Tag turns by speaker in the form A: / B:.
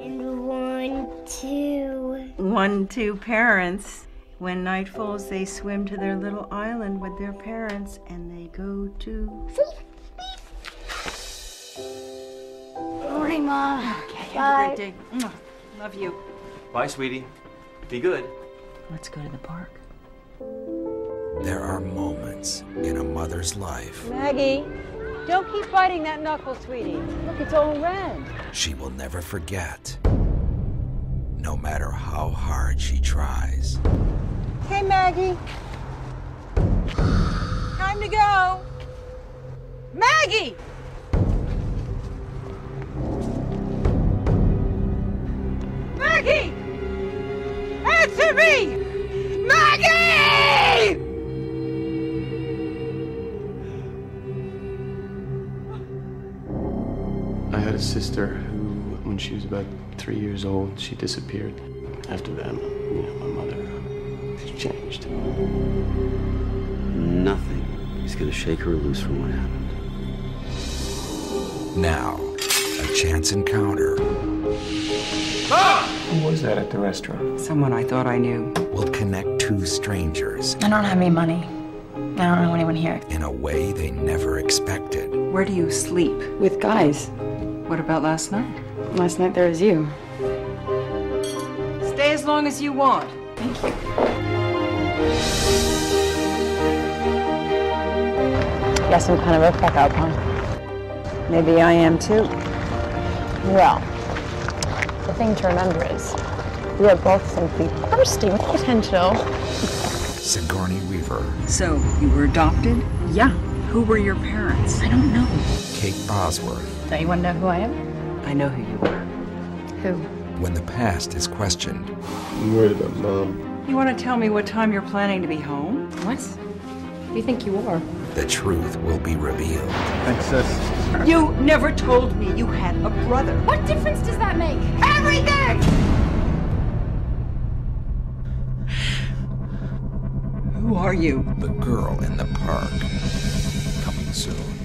A: And one, two.
B: One, two parents. When night falls, they swim to their little island with their parents and they go to.
A: Morning, Mom.
B: Okay,
A: Bye.
B: have a great day. Love you.
C: Bye, sweetie. Be good.
B: Let's go to the park.
D: There are moments in a mother's life
E: Maggie, don't keep biting that knuckle, sweetie. Look, it's all red.
D: she will never forget. No matter how hard she tries.
E: Hey, Maggie. Time to go. Maggie! Maggie! Answer me!
F: Had a sister who, when she was about three years old, she disappeared. After that, you know, my mother, she changed.
G: Nothing is going to shake her loose from what happened.
D: Now, a chance encounter
F: Who was that at the restaurant?
B: Someone I thought I knew.
D: will connect two strangers
H: I don't have any money. I don't know anyone here.
D: in a way they never expected.
B: Where do you sleep?
H: With guys.
B: What about last night?
H: Last night there was you.
B: Stay as long as you want. Thank you.
E: Guess I'm kind of a fuck up, huh? Maybe I am too. Well, the thing to remember is we are both simply bursting with potential.
D: Sigourney Weaver,
B: So, you were adopted?
H: Yeah.
B: Who were your parents?
H: I don't know.
D: Kate Bosworth.
H: Don't you want to know who I am?
B: I know who you are.
H: Who?
D: When the past is questioned,
F: I'm worried about mom.
B: You want to tell me what time you're planning to be home?
H: What? Who you think you are?
D: the truth will be revealed.
F: Princess.
B: You never told me you had a brother.
H: What difference does that make?
B: Everything! Who are you?
D: The Girl in the Park. Soon.